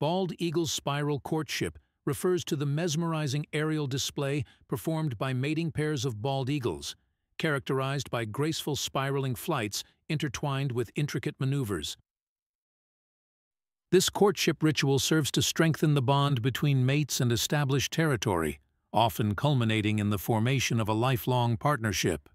Bald eagle's spiral courtship refers to the mesmerizing aerial display performed by mating pairs of bald eagles, characterized by graceful spiraling flights intertwined with intricate maneuvers. This courtship ritual serves to strengthen the bond between mates and established territory, often culminating in the formation of a lifelong partnership.